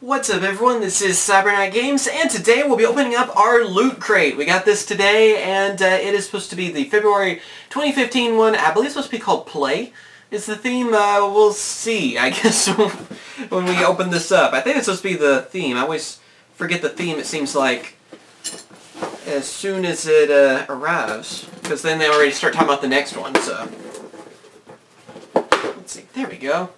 What's up everyone, this is Cyber Knight Games, and today we'll be opening up our Loot Crate. We got this today, and uh, it is supposed to be the February 2015 one. I believe it's supposed to be called Play. Is the theme, uh, we'll see, I guess, when we open this up. I think it's supposed to be the theme. I always forget the theme, it seems like, as soon as it uh, arrives. Because then they already start talking about the next one, so... Let's see, there we go.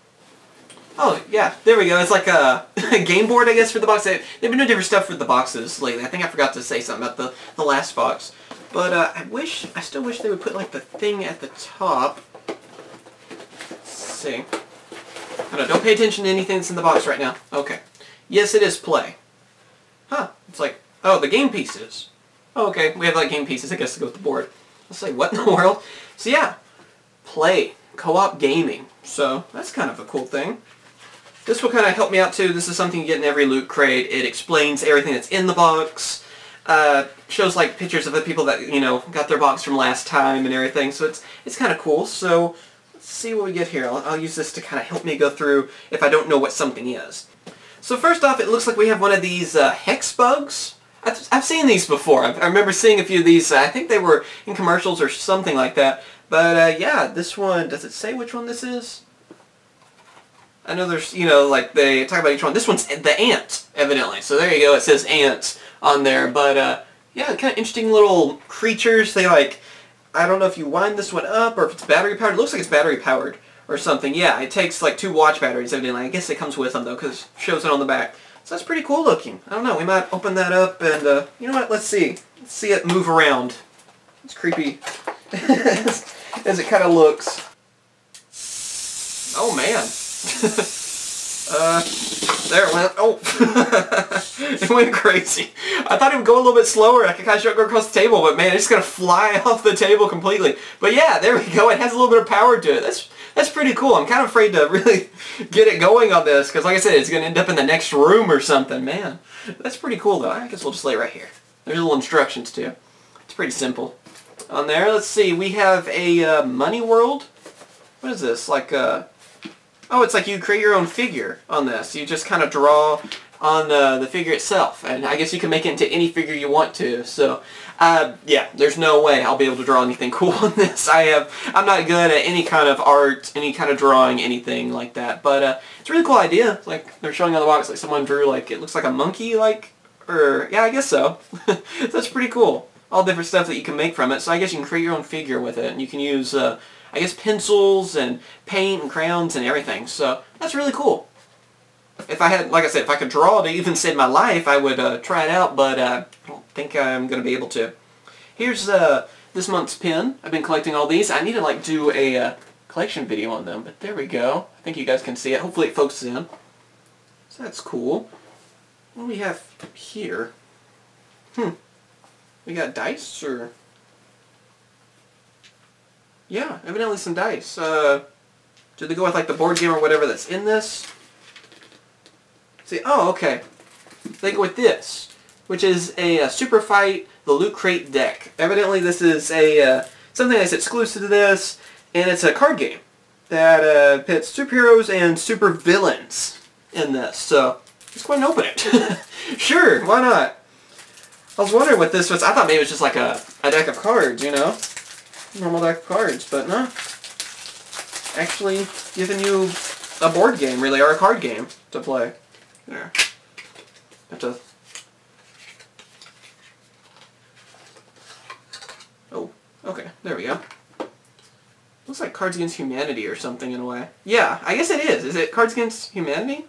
Oh, yeah, there we go. It's like a, a game board, I guess, for the box. They, they've been doing different stuff for the boxes lately. I think I forgot to say something about the, the last box. But uh, I wish, I still wish they would put like the thing at the top. Let's see. I don't, don't pay attention to anything that's in the box right now. Okay. Yes, it is play. Huh. It's like, oh, the game pieces. Oh, okay. We have like game pieces, I guess, to go with the board. Let's say, what in the world? So yeah, play. Co-op gaming. So that's kind of a cool thing. This will kind of help me out too. This is something you get in every loot crate. It explains everything that's in the box. Uh, shows like pictures of the people that, you know, got their box from last time and everything. So it's it's kind of cool. So let's see what we get here. I'll, I'll use this to kind of help me go through if I don't know what something is. So first off, it looks like we have one of these uh, Hexbugs. I've, I've seen these before. I've, i remember seeing a few of these. I think they were in commercials or something like that. But uh, yeah, this one, does it say which one this is? I know there's, you know, like they talk about each one. This one's the ant, evidently. So there you go. It says ants on there. But uh, yeah, kind of interesting little creatures. They like, I don't know if you wind this one up or if it's battery powered. It looks like it's battery powered or something. Yeah, it takes like two watch batteries, evidently. I guess it comes with them though because it shows it on the back. So that's pretty cool looking. I don't know. We might open that up and uh, you know what? Let's see. Let's see it move around. It's creepy as it kind of looks. Oh man. uh, there it went. Oh, it went crazy. I thought it would go a little bit slower. I could kind of go across the table, but man, it's gonna fly off the table completely. But yeah, there we go. It has a little bit of power to it. That's that's pretty cool. I'm kind of afraid to really get it going on this because, like I said, it's gonna end up in the next room or something. Man, that's pretty cool though. I guess we'll just lay right here. There's little instructions too. It's pretty simple. On there, let's see. We have a uh, Munny World. What is this? Like a uh, Oh, it's like you create your own figure on this. You just kind of draw on uh, the figure itself. And I guess you can make it into any figure you want to. So, uh, yeah, there's no way I'll be able to draw anything cool on this. I have, I'm not good at any kind of art, any kind of drawing, anything like that. But uh, it's a really cool idea. Like they're showing on the box like someone drew like, it looks like a monkey like, or, yeah, I guess so. That's pretty cool. All different stuff that you can make from it. So I guess you can create your own figure with it. And you can use uh, I guess pencils and paint and crayons and everything. So that's really cool. If I had, like I said, if I could draw to even save my life, I would uh, try it out, but uh, I don't think I'm going to be able to. Here's uh, this month's pin. I've been collecting all these. I need to like do a uh, collection video on them, but there we go. I think you guys can see it. Hopefully it focuses in. So that's cool. What do we have here? Hmm. We got dice or yeah, evidently some dice. Uh, did they go with like the board game or whatever that's in this? See, oh, okay. They go with this, which is a, a Superfight the Loot Crate deck. Evidently this is a uh, something that's exclusive to this, and it's a card game that uh, pits superheroes and super villains in this. So let's go ahead and open it. sure, why not? I was wondering what this was. I thought maybe it was just like a, a deck of cards, you know? Normal deck of cards, but no. Actually giving you a board game, really, or a card game to play. There. Have to... Oh, okay, there we go. Looks like Cards Against Humanity or something in a way. Yeah, I guess it is. Is it Cards Against Humanity?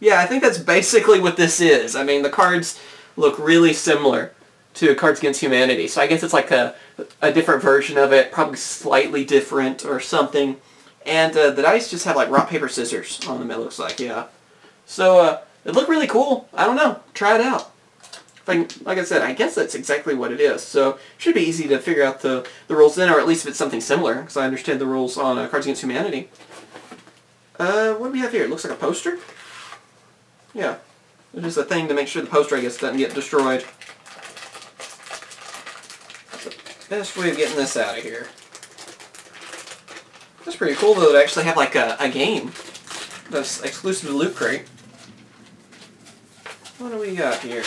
Yeah, I think that's basically what this is. I mean, the cards look really similar to Cards Against Humanity. So I guess it's like a, a different version of it, probably slightly different or something. And uh, the dice just have like rock, paper, scissors on them, it looks like, yeah. So uh, it looked really cool. I don't know. Try it out. I, like I said, I guess that's exactly what it is. So it should be easy to figure out the, the rules then, or at least if it's something similar, because I understand the rules on uh, Cards Against Humanity. Uh, what do we have here? It looks like a poster? Yeah. It's just a thing to make sure the poster, I guess, doesn't get destroyed best way of getting this out of here. That's pretty cool though to actually have like a, a game that's exclusive to Loot Crate. What do we got here?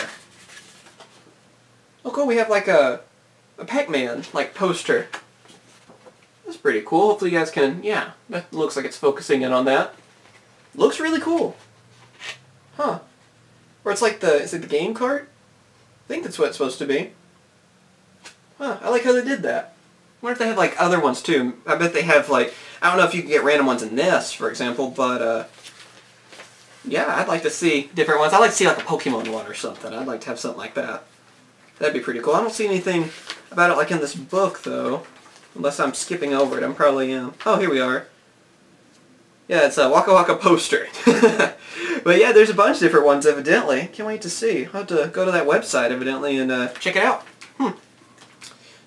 Oh cool, we have like a, a Pac-Man like poster. That's pretty cool. Hopefully you guys can, yeah, that looks like it's focusing in on that. Looks really cool. Huh. Or it's like the, is it the game cart? I think that's what it's supposed to be. Huh, I like how they did that. I wonder if they have like other ones too. I bet they have like, I don't know if you can get random ones in this, for example, but uh, yeah, I'd like to see different ones. I'd like to see like a Pokemon one or something. I'd like to have something like that. That'd be pretty cool. I don't see anything about it like in this book though. Unless I'm skipping over it. I'm probably am. Oh, here we are. Yeah, it's a Waka Waka poster. but yeah, there's a bunch of different ones evidently. Can't wait to see. I'll have to go to that website evidently and uh, check it out.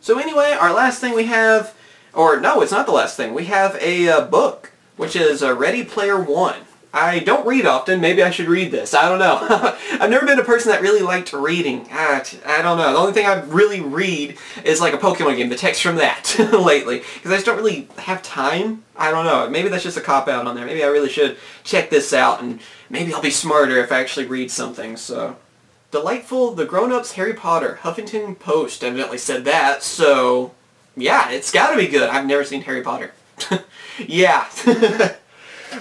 So anyway, our last thing we have, or no, it's not the last thing. We have a uh, book, which is uh, Ready Player One. I don't read often. Maybe I should read this. I don't know. I've never been a person that really liked reading. I, I don't know. The only thing I really read is like a Pokemon game, the text from that lately. Because I just don't really have time. I don't know. Maybe that's just a cop-out on there. Maybe I really should check this out and maybe I'll be smarter if I actually read something. So, Delightful, The Grown-Ups Harry Potter. Huffington Post evidently said that. So, yeah, it's got to be good. I've never seen Harry Potter. yeah.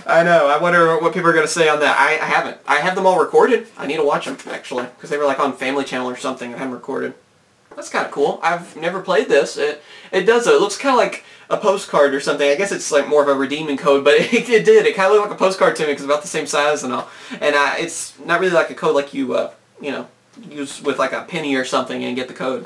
I know. I wonder what people are going to say on that. I, I haven't. I have them all recorded. I need to watch them, actually, because they were like on Family Channel or something. I haven't recorded. That's kind of cool. I've never played this. It it does though. It looks kind of like a postcard or something. I guess it's like more of a redeeming code, but it, it did. It kind of looked like a postcard to me because it's about the same size and all. And uh, it's not really like a code like you, uh, you know, use with like a penny or something and get the code.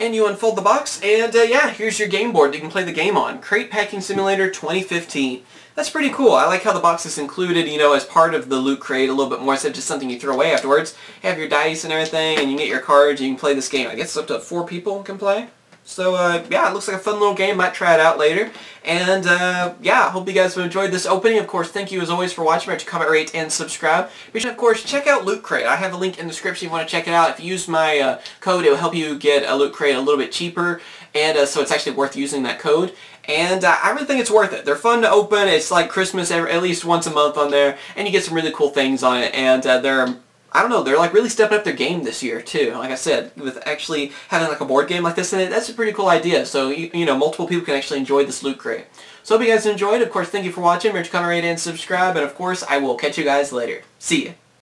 And you unfold the box, and uh, yeah, here's your game board you can play the game on. Crate Packing Simulator 2015. That's pretty cool. I like how the box is included, you know, as part of the loot crate a little bit more instead of just something you throw away afterwards. Have your dice and everything, and you get your cards, and you can play this game. I guess up to four people can play. So, uh, yeah, it looks like a fun little game. Might try it out later. And, uh, yeah, hope you guys have enjoyed this opening. Of course, thank you as always for watching. Remember to comment, rate, and subscribe. Be sure, of course, check out Loot Crate. I have a link in the description if you want to check it out. If you use my uh, code, it will help you get a Loot Crate a little bit cheaper. And uh, so it's actually worth using that code. And uh, I really think it's worth it. They're fun to open. It's like Christmas every, at least once a month on there. And you get some really cool things on it. And uh, they're I don't know, they're like really stepping up their game this year too. Like I said, with actually having like a board game like this in it, that's a pretty cool idea. So, you, you know, multiple people can actually enjoy this loot crate. So hope you guys enjoyed. Of course, thank you for watching. Remember to comment, rate, and subscribe. And of course, I will catch you guys later. See ya.